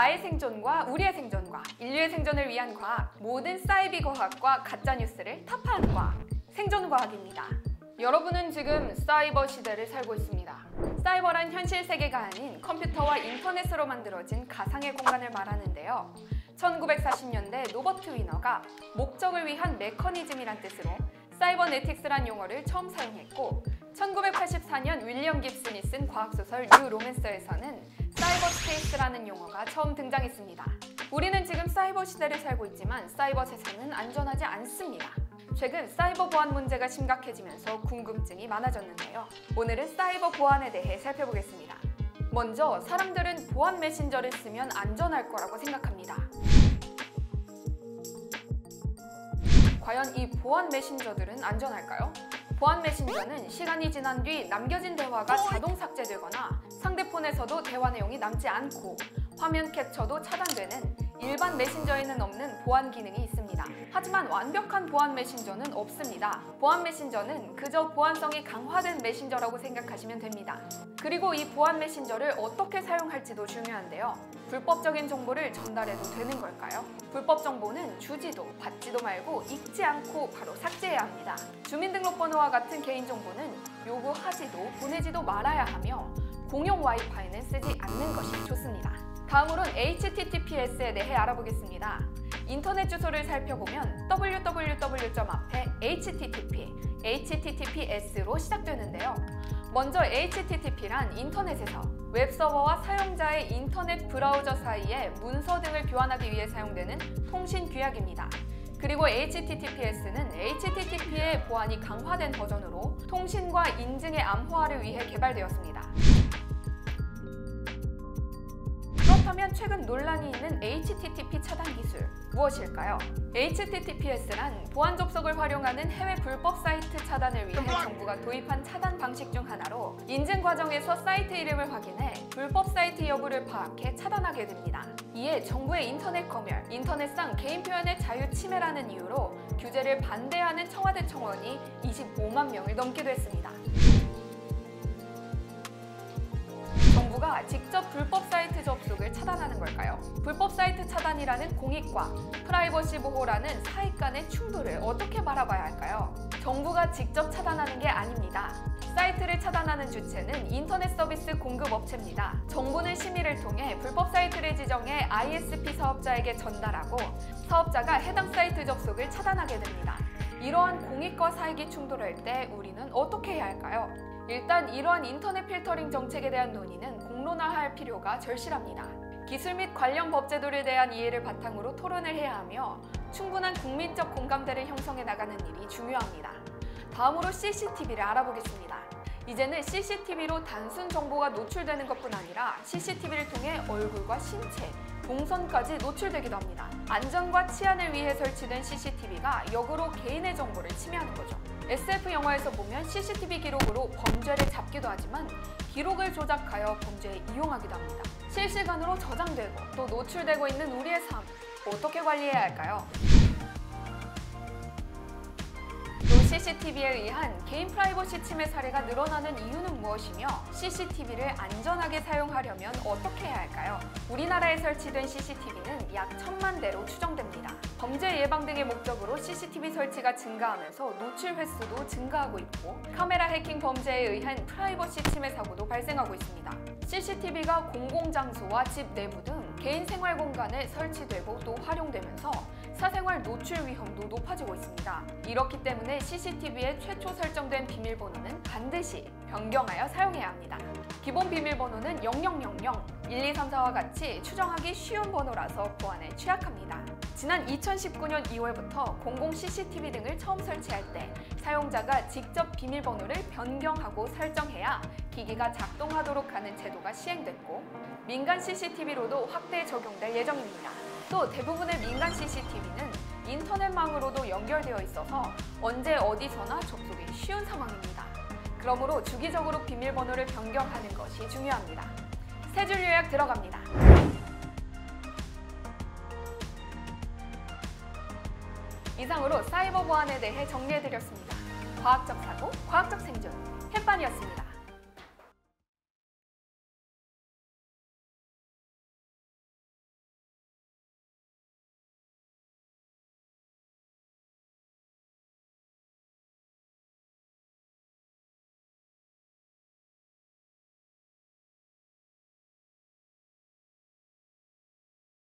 나의 생존과 우리의 생존과 인류의 생존을 위한 과학, 모든 사이비 과학과 가짜 뉴스를 타파하는 과학, 생존과학입니다. 여러분은 지금 사이버 시대를 살고 있습니다. 사이버란 현실 세계가 아닌 컴퓨터와 인터넷으로 만들어진 가상의 공간을 말하는데요. 1940년대 노버트 위너가 목적을 위한 메커니즘이란 뜻으로 사이버네틱스란 용어를 처음 사용했고 1984년 윌리엄 깁슨이 쓴 과학소설 Neuromancer에서는 사이버 스페이스라는 용어가 처음 등장했습니다. 우리는 지금 사이버 시대를 살고 있지만 사이버 세상은 안전하지 않습니다. 최근 사이버 보안 문제가 심각해지면서 궁금증이 많아졌는데요. 오늘은 사이버 보안에 대해 살펴보겠습니다. 먼저 사람들은 보안 메신저를 쓰면 안전할 거라고 생각합니다. 과연 이 보안 메신저들은 안전할까요? 보안 메신저는 시간이 지난 뒤 남겨진 대화가 자동 삭제되거나 상대폰에서도 대화 내용이 남지 않고 화면 캡처도 차단되는 일반 메신저에는 없는 보안 기능이 있습니다. 하지만 완벽한 보안 메신저는 없습니다. 보안 메신저는 그저 보안성이 강화된 메신저라고 생각하시면 됩니다. 그리고 이 보안 메신저를 어떻게 사용할지도 중요한데요. 불법적인 정보를 전달해도 되는 걸까요? 불법 정보는 주지도 받지도 말고 읽지 않고 바로 삭제해야 합니다. 주민등록번호와 같은 개인정보는 요구하지도 보내지도 말아야 하며 공용 와이파이는 쓰지 않는 것이 좋습니다. 다음으로는 HTTPS에 대해 알아보겠습니다. 인터넷 주소를 살펴보면 www. 앞에 http, https로 시작되는데요. 먼저 HTTP란 인터넷에서 웹서버와 사용자의 인터넷 브라우저 사이에 문서 등을 교환하기 위해 사용되는 통신 규약입니다. 그리고 HTTPS는 HTTP의 보안이 강화된 버전으로 통신과 인증의 암호화를 위해 개발되었습니다. 그렇다면 최근 논란이 있는 HTTP 차단 기술 무엇일까요? HTTPS란 보안 접속을 활용하는 해외 불법 사이트 차단을 위해 정부가 도입한 차단 방식 중 하나로 인증 과정에서 사이트 이름을 확인해 불법 사이트 여부를 파악해 차단하게 됩니다. 이에 정부의 인터넷 검열, 인터넷상 개인 표현의 자유 침해라는 이유로 규제를 반대하는 청와대 청원이 25만 명을 넘기도 했습니다. 정부가 직접 불법 사이트 접속을 차단하는 걸까요? 불법 사이트 차단이라는 공익과 프라이버시 보호라는 사익 간의 충돌을 어떻게 바라봐야 할까요? 정부가 직접 차단하는 게 아닙니다. 사이트를 차단하는 주체는 인터넷 서비스 공급 업체입니다. 정부는 심의를 통해 불법 사이트를 지정해 ISP 사업자에게 전달하고 사업자가 해당 사이트 접속을 차단하게 됩니다. 이러한 공익과 사익이 충돌할 때 우리는 어떻게 해야 할까요? 일단 이러한 인터넷 필터링 정책에 대한 논의는 공론화할 필요가 절실합니다. 기술 및 관련 법 제도를 대한 이해를 바탕으로 토론을 해야 하며 충분한 국민적 공감대를 형성해 나가는 일이 중요합니다. 다음으로 CCTV를 알아보겠습니다. 이제는 CCTV로 단순 정보가 노출되는 것뿐 아니라 CCTV를 통해 얼굴과 신체, 동선까지 노출되기도 합니다. 안전과 치안을 위해 설치된 CCTV가 역으로 개인의 정보를 침해하는 거죠. SF 영화에서 보면 CCTV 기록으로 범죄를 잡기도 하지만 기록을 조작하여 범죄에 이용하기도 합니다. 실시간으로 저장되고 또 노출되고 있는 우리의 삶 어떻게 관리해야 할까요? CCTV에 의한 개인 프라이버시 침해 사례가 늘어나는 이유는 무엇이며 CCTV를 안전하게 사용하려면 어떻게 해야 할까요? 우리나라에 설치된 CCTV는 약 천만 대로 추정됩니다. 범죄 예방 등의 목적으로 CCTV 설치가 증가하면서 노출 횟수도 증가하고 있고 카메라 해킹 범죄에 의한 프라이버시 침해 사고도 발생하고 있습니다. CCTV가 공공장소와 집 내부 등 개인 생활 공간에 설치되고 또 활용되면서 사생활 노출 위험도 높아지고 있습니다. 이렇기 때문에 CCTV의 최초 설정된 비밀번호는 반드시 변경하여 사용해야 합니다. 기본 비밀번호는 0000, 1234와 같이 추정하기 쉬운 번호라서 보안에 취약합니다. 지난 2019년 2월부터 공공 CCTV 등을 처음 설치할 때 사용자가 직접 비밀번호를 변경하고 설정해야 기기가 작동하도록 하는 제도가 시행됐고 민간 CCTV로도 확대 적용될 예정입니다. 또 대부분의 민간 CCTV는 인터넷망으로도 연결되어 있어서 언제 어디서나 접속이 쉬운 상황입니다. 그러므로 주기적으로 비밀번호를 변경하는 것이 중요합니다. 세 줄 요약 들어갑니다. 이상으로 사이버 보안에 대해 정리해드렸습니다. 과학적 사고, 과학적 생존, 햇반이었습니다.